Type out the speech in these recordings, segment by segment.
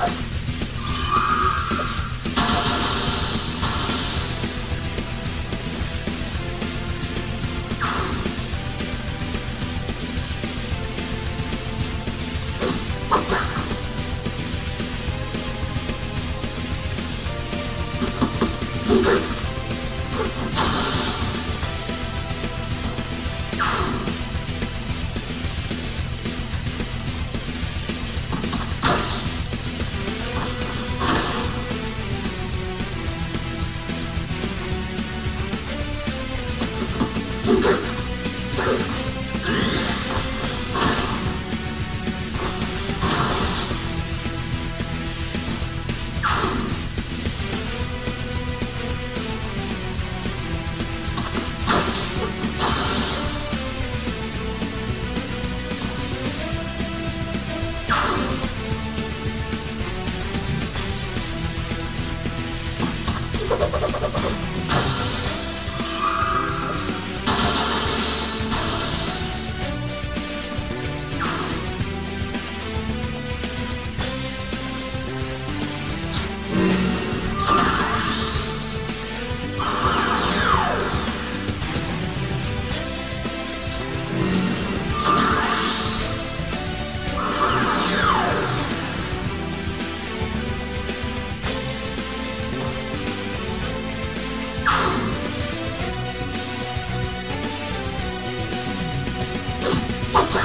you Okay.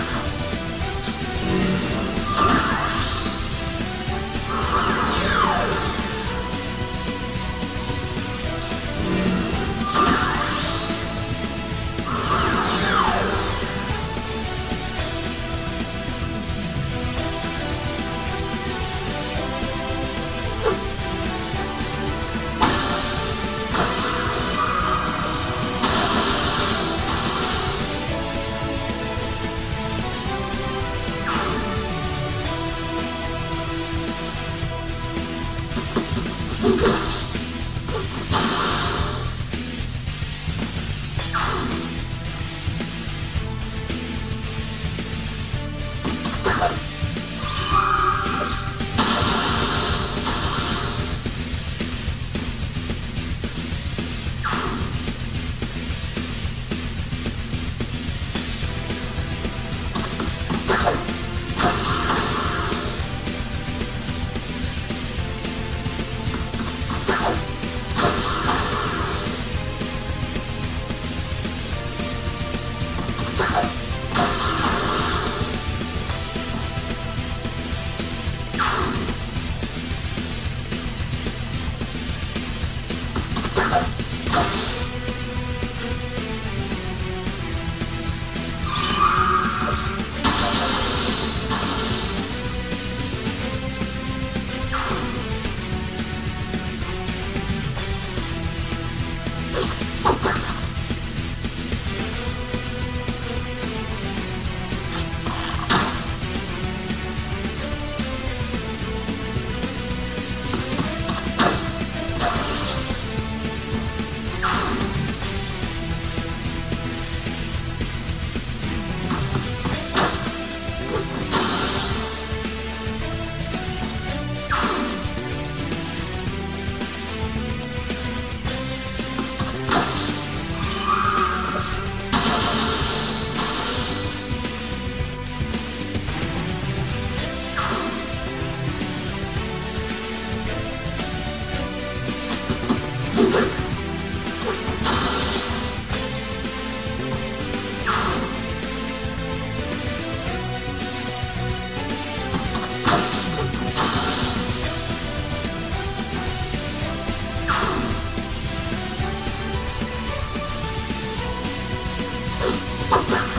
Oh, my God.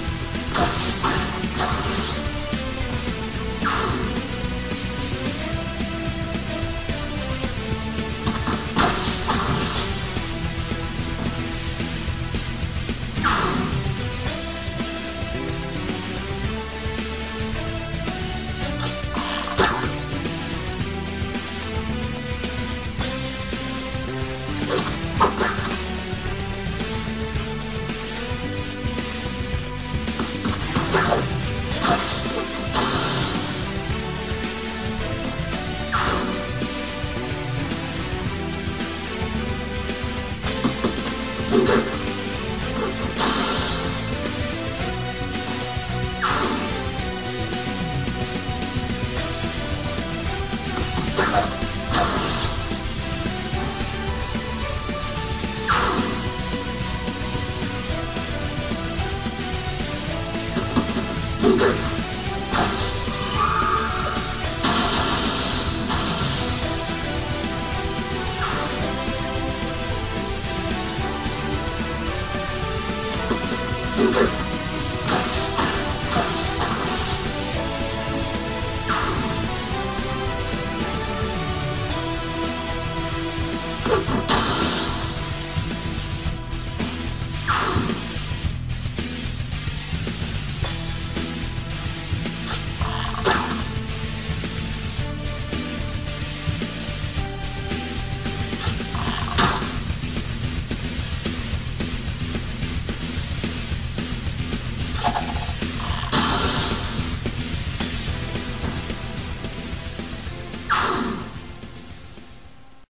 you